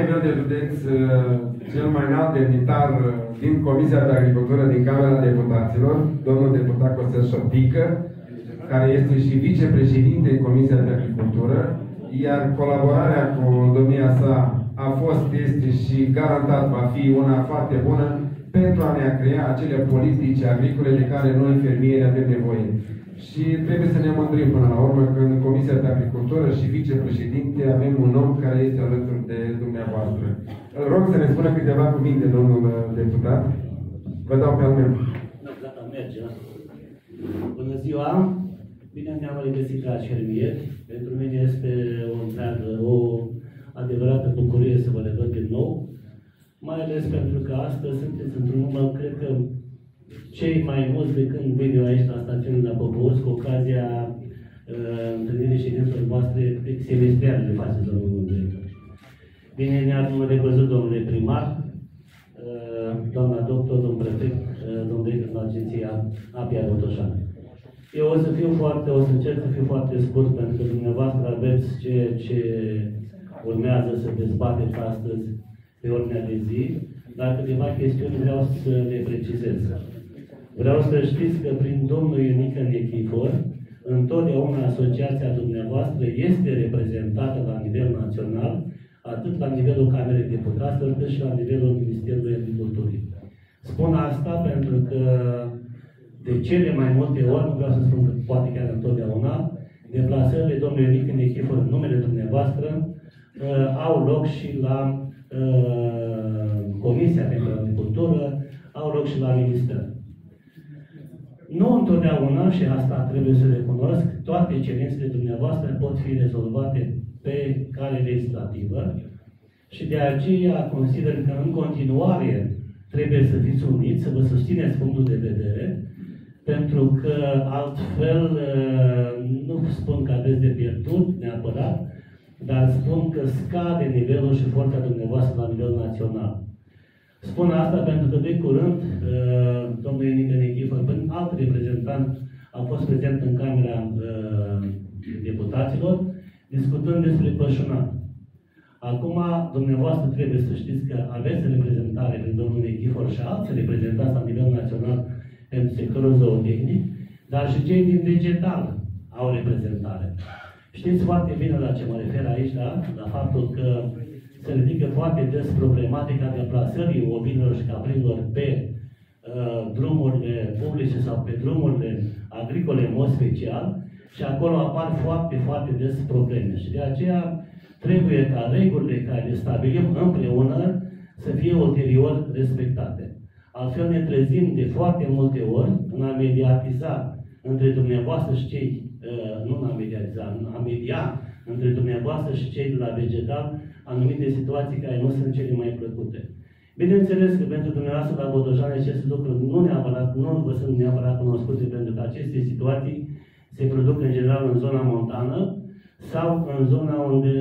nivel de județ, uh, cel mai înalt demnitar uh, din Comisia de Agricultură din Camera Deputaților, domnul deputat Costel Șopică, care este și vicepreședinte în Comisia de Agricultură, iar colaborarea cu domnia sa a fost, este și garantat va fi una foarte bună pentru a ne crea acele politici agricole de care noi fermieri avem nevoie. Și trebuie să ne mândrim până la urmă că în Comisia de Agricultură și vicepreședinte avem un om care este alături de dumneavoastră. Îl rog să ne spună câteva cuvinte, domnul deputat. Vă dau pe al meu. Da, gata, merge. Da. Bună ziua! Bine ne-am regăsit la fermier. Pentru mine este o întreagă, o adevărată bucurie să vă revăd din nou. Mai ales pentru că astăzi sunteți într-un număr, cred că cei mai mulți de când vin eu aici la stațiunea la Popos, cu ocazia uh, întâlnirii ședințelor voastre semestriale de față, domnul director. Bine ne-am revăzut, domnule primar, uh, doamna doctor, domnul prefect, uh, domnul director la agenția Apia Botoșan. Eu o să fiu foarte, o să încerc să fiu foarte scurt, pentru că dumneavoastră aveți ceea ce urmează să dezbateți astăzi pe ordinea de zi, dar câteva chestiuni vreau să le precizez. Vreau să știți că prin domnul Ionică Nechifor, întotdeauna asociația dumneavoastră este reprezentată la nivel național, atât la nivelul Camerei Deputaților, cât și la nivelul Ministerului Agriculturii. Spun asta pentru că de cele mai multe ori, nu vreau să spun că poate chiar întotdeauna, deplasările domnului Ionică Nechifor în numele dumneavoastră uh, au loc și la uh, Comisia pentru Agricultură, au loc și la Minister. Nu întotdeauna, și asta trebuie să recunosc, toate cerințele dumneavoastră pot fi rezolvate pe cale legislativă și de aceea consider că în continuare trebuie să fiți uniți, să vă susțineți punctul de vedere, pentru că altfel uh, nu spun că aveți de pierdut neapărat, dar spun că scade nivelul și forța dumneavoastră la nivel național. Spun asta pentru că de curând, uh, domnul Ionică Nechifă, prin alt reprezentant, a fost prezent în Camera uh, Deputaților, discutând despre pășunat. Acum, dumneavoastră trebuie să știți că aveți reprezentare prin domnul Nechifor și alți reprezentanți la nivel național pentru sectorul zootehnic, dar și cei din digital au reprezentare. Știți foarte bine la ce mă refer aici, da? La faptul că se ridică foarte des problematica deplasării ovinilor și caprinilor pe uh, drumurile publice sau pe drumurile agricole în mod special și acolo apar foarte, foarte des probleme. Și de aceea trebuie ca regulile care le stabilim împreună să fie ulterior respectate. Altfel ne trezim de foarte multe ori în a mediatiza între dumneavoastră și cei, uh, nu în a mediatiza, în a media între dumneavoastră și cei de la vegetal, anumite situații care nu sunt cele mai plăcute. Bineînțeles că pentru dumneavoastră la Botoșani aceste lucruri nu neapărat, nu vă sunt neapărat cunoscute, pentru că aceste situații se produc în general în zona montană sau în zona unde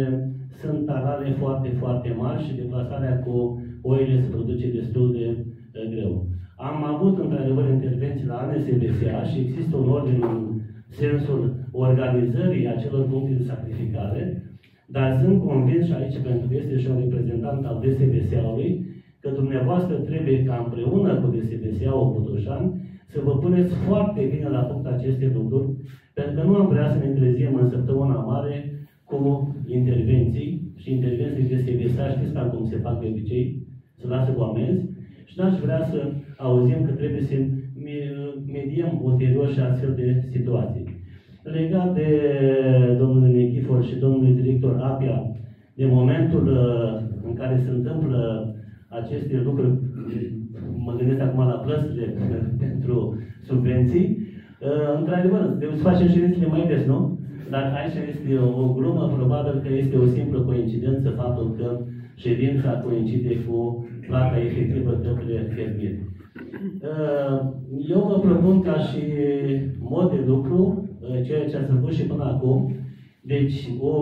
sunt tarale foarte, foarte mari și deplasarea cu oile se produce destul de, de greu. Am avut într-adevăr intervenții la ANSBSA și există un ordin în sensul organizării acelor puncte de sacrificare, dar sunt convins și aici, pentru că este și un reprezentant al DSBSA-ului, că dumneavoastră trebuie ca împreună cu DSBSA-ul Botoșan să vă puneți foarte bine la punct aceste lucruri, pentru că nu am vrea să ne trezim în săptămâna mare cu intervenții și intervenții de DSBSA, știți cam cum se fac de obicei, să lasă cu amenzi, și n-aș vrea să auzim că trebuie să mediem ulterior și astfel de situații. Legat de domnul Nechifor și domnul director Apia, de momentul uh, în care se întâmplă aceste lucruri, mă gândesc acum la plățile pentru subvenții, uh, într-adevăr, trebuie să facem ședințele mai des, nu? Dar aici este o glumă, probabil că este o simplă coincidență faptul că ședința coincide cu plata efectivă către fermieri. Uh, eu vă propun ca și mod de lucru ceea ce ați făcut și până acum. Deci, o,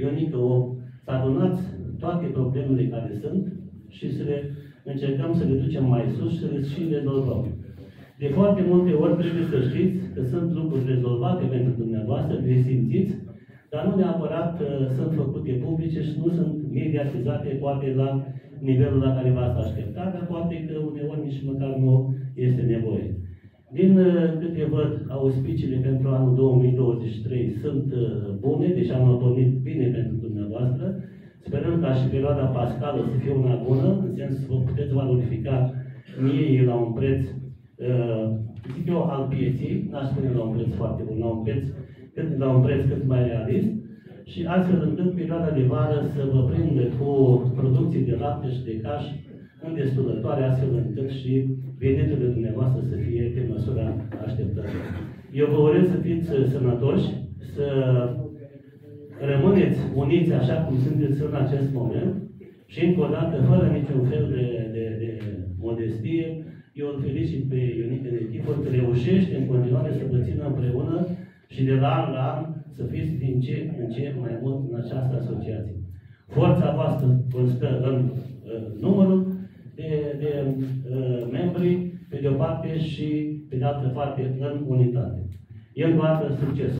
Ionică, o, să adunați toate problemele care sunt și să le încercăm să le ducem mai sus și să le și rezolvăm. De foarte multe ori trebuie să știți că sunt lucruri rezolvate pentru dumneavoastră, le simțiți, dar nu neapărat uh, sunt făcute publice și nu sunt mediatizate poate la nivelul la care v-ați aștepta, dar poate că uneori nici măcar nu este nevoie. Din uh, câte văd, auspiciile pentru anul 2023 sunt uh, bune, deci am pornit bine pentru dumneavoastră. Sperăm ca și perioada pascală să fie una bună, în sens să vă puteți valorifica miei la un preț, uh, zic eu, al pieții, n-aș spune la un preț foarte bun, la un preț cât, la un preț cât mai realist, și astfel încât perioada de vară să vă prindă cu producții de lapte și de caș îndestulătoare, astfel încât și veniturile dumneavoastră să fie pe măsura așteptărilor. Eu vă urez să fiți sănătoși, să rămâneți uniți așa cum sunteți în acest moment și încă o dată, fără niciun fel de, de, de modestie, eu îl felicit pe Ionică de echipă că reușește în continuare să vă țină împreună și de la an la an să fiți din ce în ce mai mult în această asociație. Forța voastră constă în uh, numărul de, de uh, membri, pe de o parte, și pe de altă parte în unitate. El va succes.